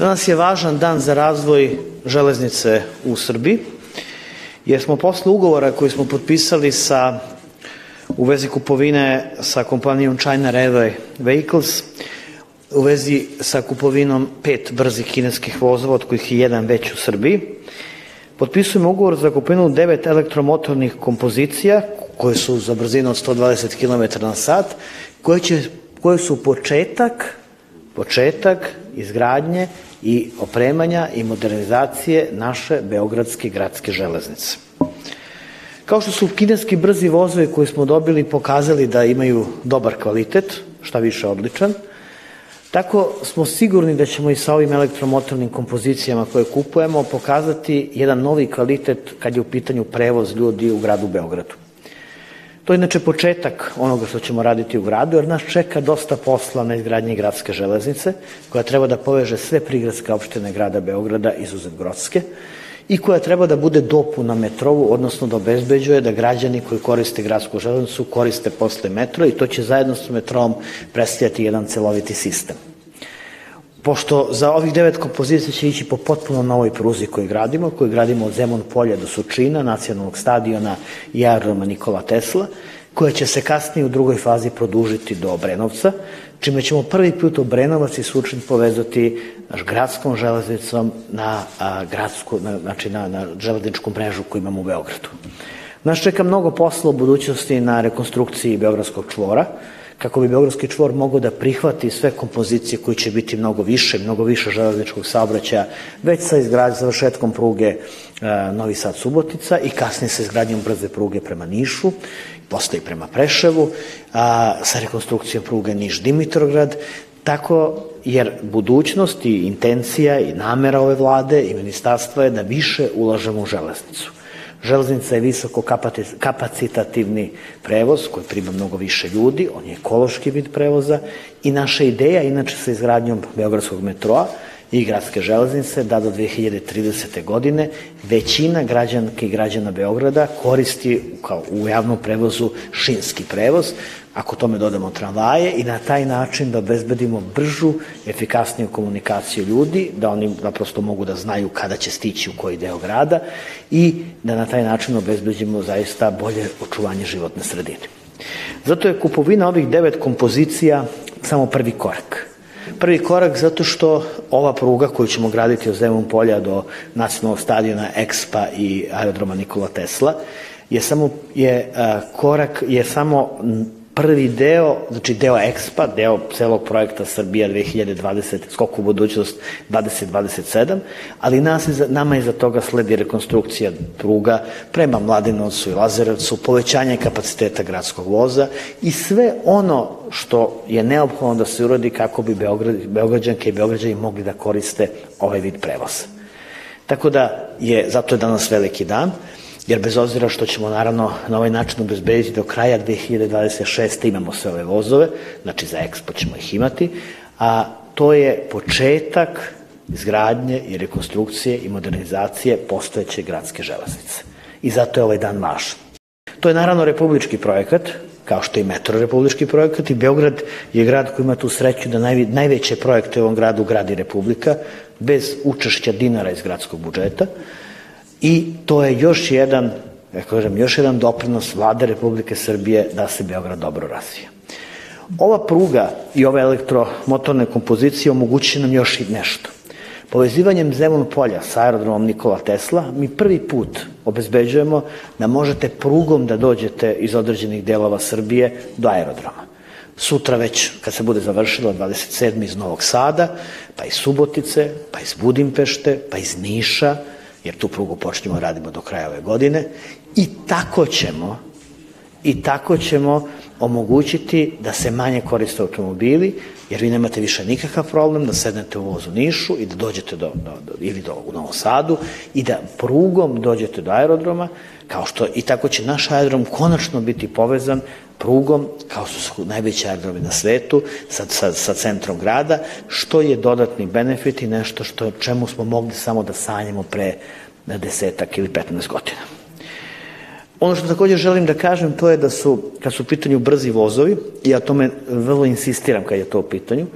Danas je važan dan za razvoj železnice u Srbiji, jer smo posle ugovora koji smo potpisali sa, u vezi kupovine sa kompanijom China Railway Vehicles, u vezi sa kupovinom pet brzih kineskih vozova, od kojih je jedan već u Srbiji, potpisujemo ugovor za kupovinu devet elektromotornih kompozicija, koje su za brzinu od 120 km na sat, koje, će, koje su početak, početak izgradnje i opremanja i modernizacije naše Beogradske gradske železnice. Kao što su kineski brzi vozovi koji smo dobili pokazali da imaju dobar kvalitet, šta više odličan, tako smo sigurni da ćemo i sa ovim elektromotornim kompozicijama koje kupujemo pokazati jedan novi kvalitet kad je u pitanju prevoz ljudi u gradu Beogradu. To je inače početak onoga što ćemo raditi u gradu, jer nas čeka dosta posla na izgradnji gradske železnice, koja treba da poveže sve prigradske opštine grada Beograda izuzev Grodske i koja treba da bude dopuna metrovu, odnosno da obezbeđuje da građani koji koriste gradsku železnicu koriste posle metro i to će zajedno sa metrom predstavljati jedan celoviti sistem pošto za ovih devet kompozicija će ići po potpuno novoj pruzi koju gradimo, koju gradimo od Zemun polja do Sučina, nacionalnog stadiona i aerodroma Nikola Tesla, koja će se kasnije u drugoj fazi produžiti do Obrenovca, čime ćemo prvi put Obrenovac i Sučin povezati naš gradskom železnicom na, a, gradsku, na, znači na, na železničku mrežu koju imamo u Beogradu. Nas čeka mnogo posla u budućnosti na rekonstrukciji Beogradskog čvora, kako bi Beogradski čvor mogao da prihvati sve kompozicije koje će biti mnogo više, mnogo više železničkog saobraćaja, već sa izgrađ, završetkom pruge e, Novi Sad Subotica i kasnije sa izgradnjom brze pruge prema Nišu, posle i prema Preševu, a, sa rekonstrukcijom pruge Niš-Dimitrograd, tako jer budućnost i intencija i namera ove vlade i ministarstva je da više ulažemo u železnicu. Železnica je visoko kapacitativni prevoz koji prima mnogo više ljudi, on je ekološki vid prevoza i naša ideja, inače sa izgradnjom Beogradskog metroa i gradske železnice, da do 2030. godine većina građanke i građana Beograda koristi kao u javnom prevozu šinski prevoz, ako tome dodamo tramvaje i na taj način da obezbedimo bržu, efikasniju komunikaciju ljudi, da oni naprosto mogu da znaju kada će stići u koji deo grada i da na taj način obezbedimo zaista bolje očuvanje životne sredine. Zato je kupovina ovih devet kompozicija samo prvi korak. Prvi korak zato što ova pruga koju ćemo graditi od Zemun polja do nacionalnog stadiona Expa i aerodroma Nikola Tesla je samo je a, korak je samo prvi deo, znači deo EXPA, deo celog projekta Srbija 2020, skok u budućnost 2027, ali nas iza, nama iza toga sledi rekonstrukcija pruga prema Mladinovcu i Lazarevcu, povećanje kapaciteta gradskog voza i sve ono što je neophodno da se uradi kako bi Beograd, Beograđanke i Beograđani mogli da koriste ovaj vid prevoza. Tako da je, zato je danas veliki dan, jer bez obzira što ćemo naravno na ovaj način obezbediti do kraja 2026. imamo sve ove vozove, znači za Expo ćemo ih imati, a to je početak izgradnje i rekonstrukcije i modernizacije postojeće gradske železnice. I zato je ovaj dan važan. To je naravno republički projekat, kao što je metro republički projekat i Beograd je grad koji ima tu sreću da naj, najveće projekte u ovom gradu gradi Republika bez učešća dinara iz gradskog budžeta i to je još jedan, ja kažem, još jedan doprinos vlade Republike Srbije da se Beograd dobro razvija. Ova pruga i ove elektromotorne kompozicije omogućuje nam još i nešto. Povezivanjem Zemun polja sa aerodromom Nikola Tesla mi prvi put obezbeđujemo da možete prugom da dođete iz određenih delova Srbije do aerodroma. Sutra već, kad se bude završilo 27. iz Novog Sada, pa iz Subotice, pa iz Budimpešte, pa iz Niša, jer tu prugu počnemo da radimo do kraja ove godine i tako ćemo i tako ćemo omogućiti da se manje koriste automobili, jer vi nemate više nikakav problem da sednete u vozu Nišu i da dođete do, do, do, ili do, u Novom Sadu i da prugom dođete do aerodroma, kao što i tako će naš aerodrom konačno biti povezan prugom, kao što su najveći aerodromi na svetu, sa, sa, sa centrom grada, što je dodatni benefit i nešto što, čemu smo mogli samo da sanjamo pre desetak ili 15 godina. Ono što takođe želim da kažem to je da su, kad su u pitanju brzi vozovi, ja tome vrlo insistiram kad je to u pitanju,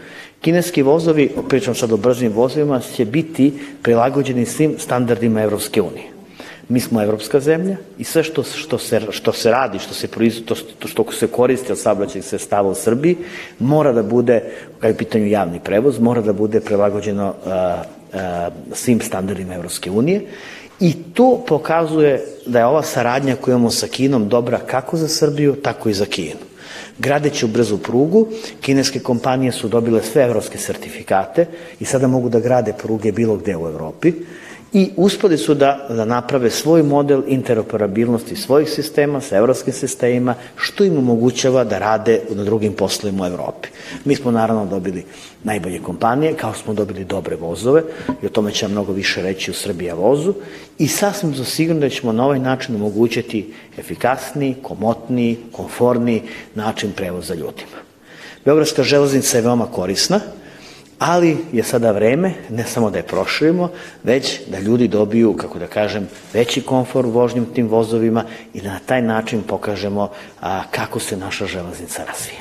Kineski vozovi, pričam sad o brzim vozovima, će biti prilagođeni svim standardima Evropske unije. Mi smo evropska zemlja i sve što, što, se, što se radi, što se, proizvodi, što, što se koristi od saobraćajnih sredstava u Srbiji, mora da bude, kada je u pitanju javni prevoz, mora da bude prilagođeno uh, uh, svim standardima Evropske unije i to pokazuje da je ova saradnja koju imamo sa Kinom dobra kako za Srbiju, tako i za Kinu. Gradeći u brzu prugu, kineske kompanije su dobile sve evropske sertifikate i sada mogu da grade pruge bilo gde u Evropi i uspeli su da, da naprave svoj model interoperabilnosti svojih sistema sa evropskim sistemima, što im omogućava da rade na drugim poslovima u Evropi. Mi smo naravno dobili najbolje kompanije, kao smo dobili dobre vozove, i o tome će mnogo više reći u Srbija vozu, i sasvim su sigurno da ćemo na ovaj način omogućiti efikasniji, komotniji, konforniji način prevoza ljudima. Beogradska železnica je veoma korisna, ali je sada vreme ne samo da je proširimo, već da ljudi dobiju, kako da kažem, veći komfor vožnjom tim vozovima i da na taj način pokažemo a, kako se naša železnica razvija.